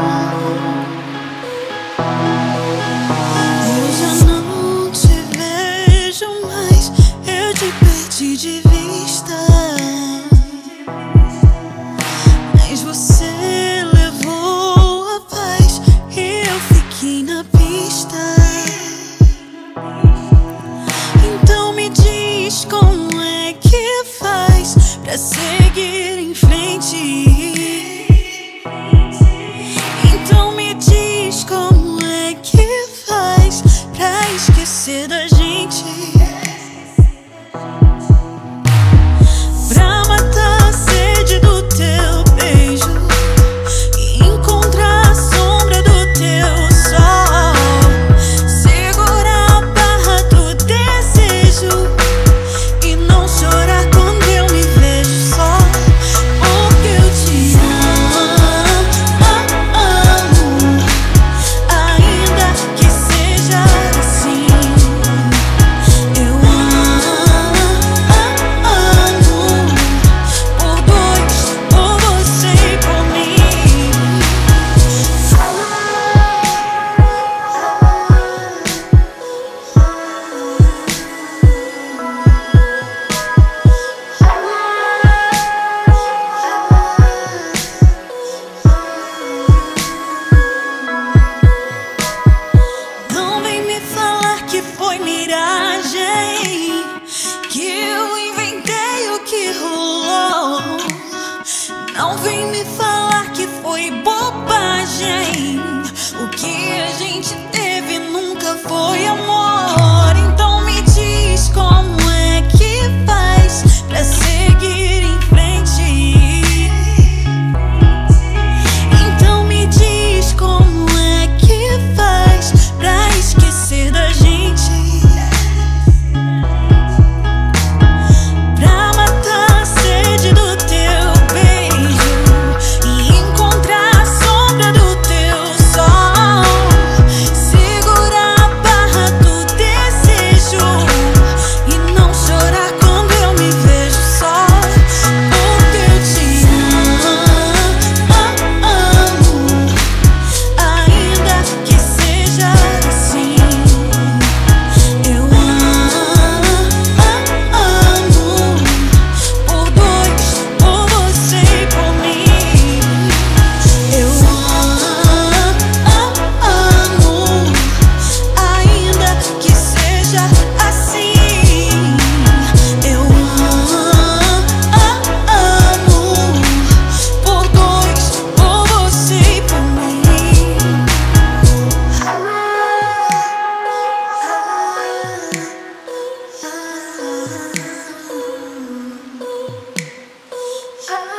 amor. to the coragem que eu inventei o que rolou. Não vem me falar que foi bobagem. O que a gente teve nunca foi. I